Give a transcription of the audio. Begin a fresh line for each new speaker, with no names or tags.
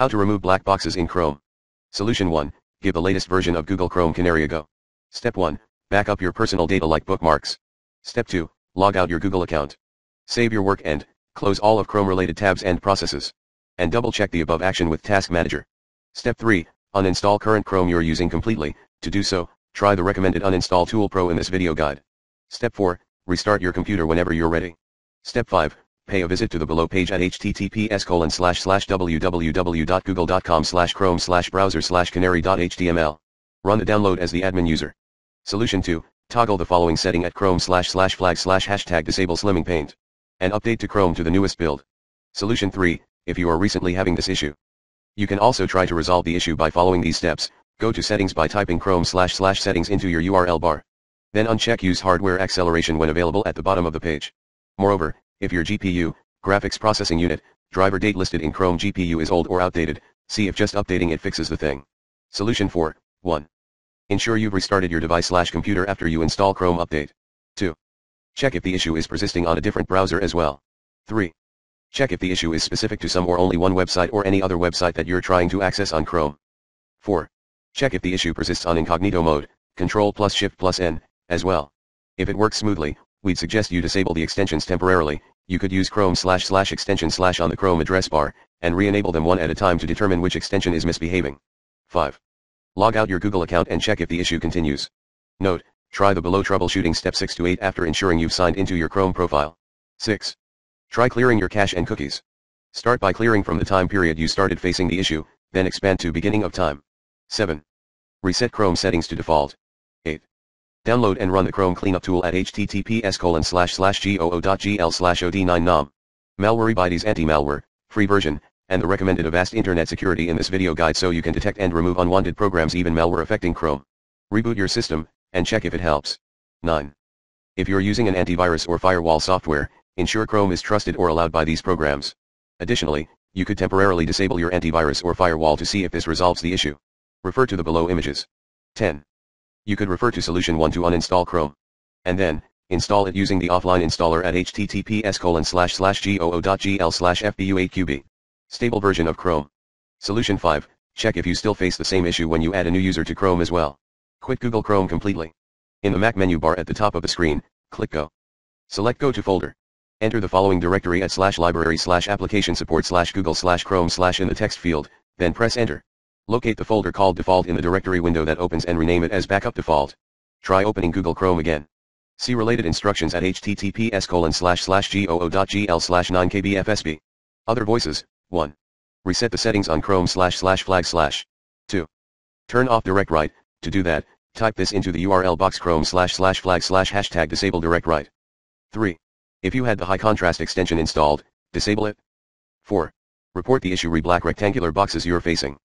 How to remove black boxes in Chrome. Solution 1, give the latest version of Google Chrome Canary a go. Step 1, back up your personal data like bookmarks. Step 2, log out your Google account. Save your work and, close all of Chrome related tabs and processes. And double check the above action with Task Manager. Step 3, uninstall current Chrome you're using completely, to do so, try the recommended uninstall tool pro in this video guide. Step 4, restart your computer whenever you're ready. Step 5, pay a visit to the below page at https colon slash slash www.google.com slash chrome slash browser slash canary.html. Run the download as the admin user. Solution 2, toggle the following setting at chrome slash slash flag slash hashtag disable slimming paint. And update to chrome to the newest build. Solution 3, if you are recently having this issue. You can also try to resolve the issue by following these steps, go to settings by typing chrome slash slash settings into your URL bar. Then uncheck use hardware acceleration when available at the bottom of the page. Moreover, if your GPU, graphics processing unit, driver date listed in Chrome GPU is old or outdated, see if just updating it fixes the thing. Solution 4, 1. Ensure you've restarted your device slash computer after you install Chrome Update. 2. Check if the issue is persisting on a different browser as well. 3. Check if the issue is specific to some or only one website or any other website that you're trying to access on Chrome. 4. Check if the issue persists on incognito mode, Control plus Shift plus N, as well. If it works smoothly, we'd suggest you disable the extensions temporarily, you could use Chrome slash slash extension slash on the Chrome address bar, and re-enable them one at a time to determine which extension is misbehaving. 5. Log out your Google account and check if the issue continues. Note, try the below troubleshooting step 6 to 8 after ensuring you've signed into your Chrome profile. 6. Try clearing your cache and cookies. Start by clearing from the time period you started facing the issue, then expand to beginning of time. 7. Reset Chrome settings to default. 8. Download and run the Chrome Cleanup tool at https colon slash slash goo.gl slash od9nom. Malwarebytes anti-malware, free version, and the recommended Avast Internet Security in this video guide so you can detect and remove unwanted programs even malware affecting Chrome. Reboot your system, and check if it helps. 9. If you're using an antivirus or firewall software, ensure Chrome is trusted or allowed by these programs. Additionally, you could temporarily disable your antivirus or firewall to see if this resolves the issue. Refer to the below images. 10. You could refer to solution 1 to uninstall Chrome. And then, install it using the offline installer at https colon slash slash goo.gl slash fbu8qb. Stable version of Chrome. Solution 5, check if you still face the same issue when you add a new user to Chrome as well. Quit Google Chrome completely. In the Mac menu bar at the top of the screen, click Go. Select Go to folder. Enter the following directory at slash library slash application support slash Google slash Chrome slash in the text field, then press enter. Locate the folder called default in the directory window that opens and rename it as backup default. Try opening Google Chrome again. See related instructions at https colon slash slash goo.gl slash 9kbfsb. Other voices, 1. Reset the settings on Chrome slash slash flag slash. 2. Turn off direct write, to do that, type this into the URL box Chrome slash slash flag slash hashtag disable direct write. 3. If you had the high contrast extension installed, disable it. 4. Report the issue re black rectangular boxes you're facing.